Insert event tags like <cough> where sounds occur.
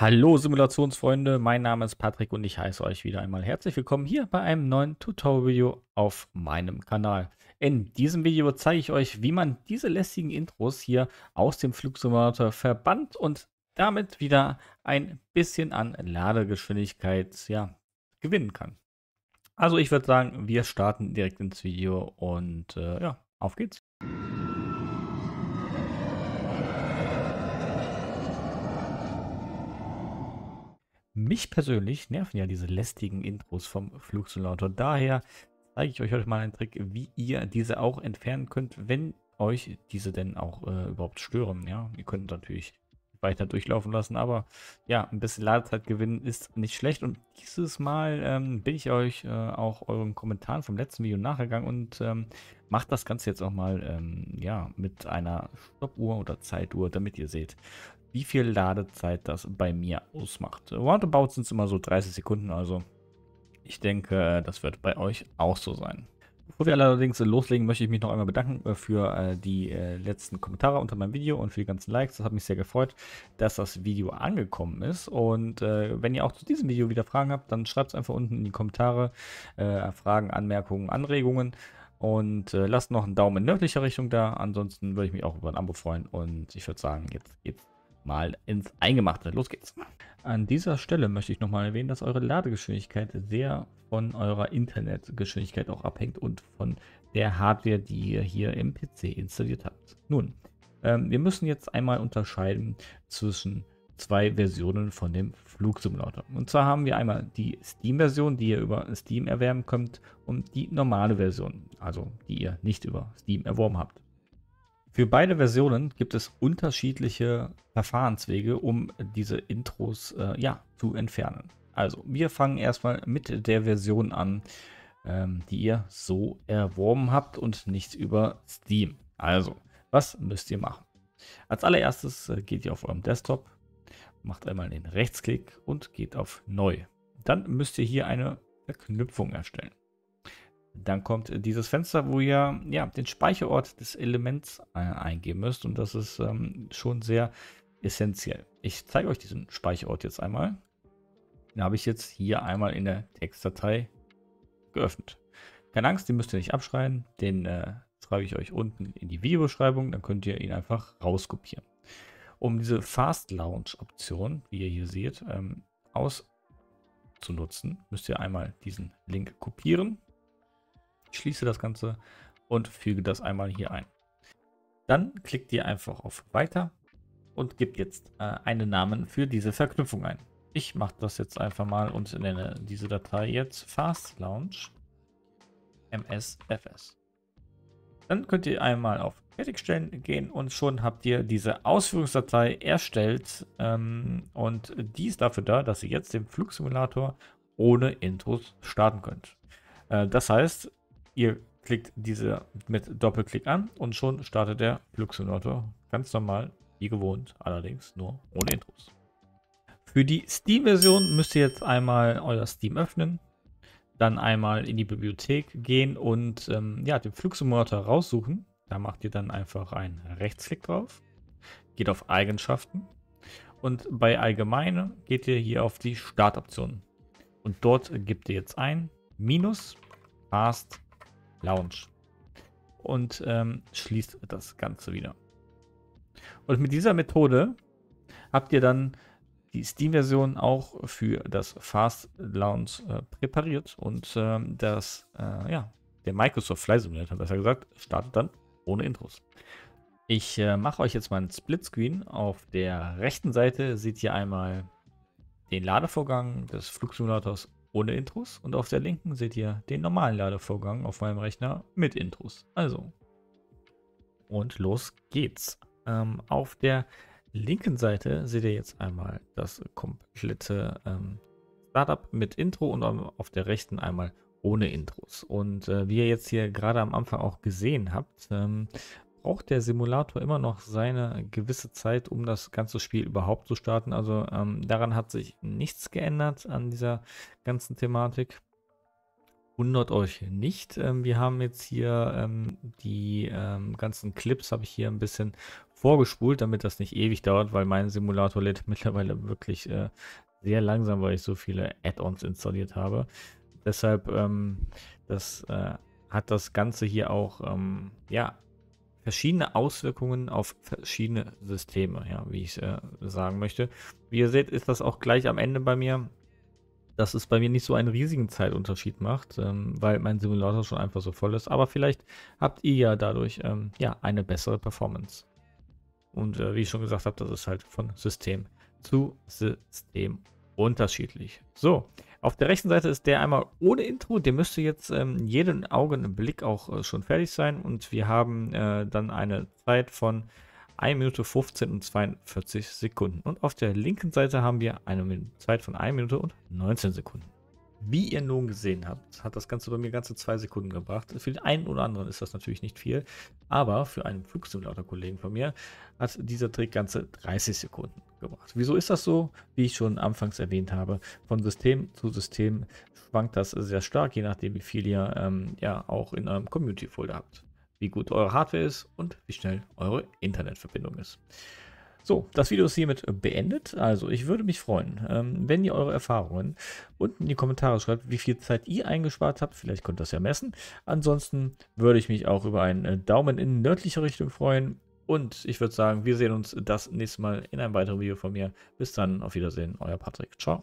Hallo Simulationsfreunde, mein Name ist Patrick und ich heiße euch wieder einmal herzlich willkommen hier bei einem neuen Tutorial-Video auf meinem Kanal. In diesem Video zeige ich euch, wie man diese lästigen Intros hier aus dem Flugsimulator verbannt und damit wieder ein bisschen an Ladegeschwindigkeit ja, gewinnen kann. Also ich würde sagen, wir starten direkt ins Video und äh, ja, auf geht's. Mich persönlich nerven ja diese lästigen Intros vom Flugsimulator. Daher zeige ich euch heute mal einen Trick, wie ihr diese auch entfernen könnt, wenn euch diese denn auch äh, überhaupt stören. Ja, ihr könnt natürlich weiter durchlaufen lassen, aber ja, ein bisschen Ladezeit gewinnen ist nicht schlecht. Und dieses Mal ähm, bin ich euch äh, auch euren Kommentaren vom letzten Video nachgegangen und ähm, macht das Ganze jetzt auch mal ähm, ja, mit einer Stoppuhr oder Zeituhr, damit ihr seht, wie viel Ladezeit das bei mir ausmacht. Roundabout sind es immer so 30 Sekunden, also ich denke, das wird bei euch auch so sein. Bevor wir allerdings loslegen, möchte ich mich noch einmal bedanken äh, für äh, die äh, letzten Kommentare unter meinem Video und für die ganzen Likes. Das hat mich sehr gefreut, dass das Video angekommen ist. Und wenn ihr auch zu diesem Video wieder Fragen habt, dann schreibt es einfach unten in die Kommentare. Fragen, Anmerkungen, Anregungen. Und lasst noch einen Daumen in nördlicher Richtung da. Ansonsten würde ich mich auch über ein Abo freuen. Und ich würde sagen, jetzt geht's mal ins Eingemachte. Los geht's. An dieser Stelle möchte ich nochmal erwähnen, dass eure Ladegeschwindigkeit sehr von eurer Internetgeschwindigkeit auch abhängt und von der Hardware, die ihr hier im PC installiert habt. Nun, ähm, wir müssen jetzt einmal unterscheiden zwischen zwei Versionen von dem Flugsimulator. Und zwar haben wir einmal die Steam-Version, die ihr über Steam erwerben könnt, und die normale Version, also die ihr nicht über Steam erworben habt. Für beide Versionen gibt es unterschiedliche Verfahrenswege, um diese Intros äh, ja, zu entfernen. Also, wir fangen erstmal mit der Version an, ähm, die ihr so erworben habt und nicht über Steam. Also, was müsst ihr machen? Als allererstes äh, geht ihr auf eurem Desktop, macht einmal den Rechtsklick und geht auf Neu. Dann müsst ihr hier eine Verknüpfung erstellen. Dann kommt dieses Fenster, wo ihr ja, den Speicherort des Elements äh, eingeben müsst. Und das ist ähm, schon sehr essentiell. Ich zeige euch diesen Speicherort jetzt einmal. Den habe ich jetzt hier einmal in der Textdatei geöffnet. Keine Angst, den müsst ihr nicht abschreiben. Den äh, schreibe ich euch unten in die Videobeschreibung. Dann könnt ihr ihn einfach rauskopieren. Um diese Fast Launch Option, wie ihr hier seht, ähm, auszunutzen, müsst ihr einmal diesen Link kopieren schließe das Ganze und füge das einmal hier ein. Dann klickt ihr einfach auf Weiter und gebt jetzt äh, einen Namen für diese Verknüpfung ein. Ich mache das jetzt einfach mal und nenne diese Datei jetzt Fast Launch MSFS. Dann könnt ihr einmal auf Fertigstellen gehen und schon habt ihr diese Ausführungsdatei erstellt. Ähm, und die ist dafür da, dass ihr jetzt den Flugsimulator ohne Intros starten könnt. Äh, das heißt, Ihr klickt diese mit Doppelklick an und schon startet der Flugsimulator ganz normal, wie gewohnt, allerdings nur ohne Intros. Für die Steam-Version müsst ihr jetzt einmal euer Steam öffnen, dann einmal in die Bibliothek gehen und ähm, ja, den Flugsimulator raussuchen. Da macht ihr dann einfach einen Rechtsklick drauf, geht auf Eigenschaften und bei Allgemeine geht ihr hier auf die Startoption. Und dort gebt ihr jetzt ein minus fast Lounge. Und ähm, schließt das Ganze wieder. Und mit dieser Methode habt ihr dann die Steam-Version auch für das Fast Lounge äh, präpariert und ähm, das, äh, ja, der Microsoft Fly Simulator, besser gesagt, startet dann ohne Intros. Ich äh, mache euch jetzt mal einen Splitscreen. Auf der rechten Seite seht ihr einmal den Ladevorgang des Flugsimulators ohne Intros und auf der linken seht ihr den normalen Ladevorgang auf meinem Rechner mit Intros. Also, und los geht's. Ähm, auf der linken Seite seht ihr jetzt einmal das komplette ähm, Startup mit Intro und auf der rechten einmal ohne Intros. Und äh, wie ihr jetzt hier gerade am Anfang auch gesehen habt, ähm, braucht der Simulator immer noch seine gewisse Zeit, um das ganze Spiel überhaupt zu starten. Also ähm, daran hat sich nichts geändert an dieser ganzen Thematik. Wundert euch nicht. Ähm, wir haben jetzt hier ähm, die ähm, ganzen Clips, habe ich hier ein bisschen vorgespult, damit das nicht ewig dauert, weil mein Simulator lädt <laughs> mittlerweile wirklich äh, sehr langsam, weil ich so viele Add-ons installiert habe. Deshalb ähm, das, äh, hat das Ganze hier auch ähm, ja, verschiedene Auswirkungen auf verschiedene Systeme, ja, wie ich äh, sagen möchte. Wie ihr seht, ist das auch gleich am Ende bei mir, dass es bei mir nicht so einen riesigen Zeitunterschied macht, ähm, weil mein Simulator schon einfach so voll ist. Aber vielleicht habt ihr ja dadurch ähm, ja, eine bessere Performance. Und äh, wie ich schon gesagt habe, das ist halt von System zu System unterschiedlich. So, auf der rechten Seite ist der einmal ohne Intro. Der müsste jetzt ähm, jeden Augenblick auch äh, schon fertig sein. Und wir haben äh, dann eine Zeit von 1 Minute 15 und 42 Sekunden. Und auf der linken Seite haben wir eine Zeit von 1 Minute und 19 Sekunden. Wie ihr nun gesehen habt, hat das Ganze bei mir ganze zwei Sekunden gebracht. Für den einen oder anderen ist das natürlich nicht viel, aber für einen Flugsimulator-Kollegen von mir hat dieser Trick ganze 30 Sekunden gebracht. Wieso ist das so? Wie ich schon anfangs erwähnt habe, von System zu System schwankt das sehr stark, je nachdem, wie viel ihr ähm, ja auch in eurem Community-Folder habt. Wie gut eure Hardware ist und wie schnell eure Internetverbindung ist. So, das Video ist hiermit beendet. Also, ich würde mich freuen, ähm, wenn ihr eure Erfahrungen unten in die Kommentare schreibt, wie viel Zeit ihr eingespart habt. Vielleicht könnt ihr das ja messen. Ansonsten würde ich mich auch über einen äh, Daumen in nördliche Richtung freuen. Und ich würde sagen, wir sehen uns das nächste Mal in einem weiteren Video von mir. Bis dann, auf Wiedersehen, euer Patrick. Ciao.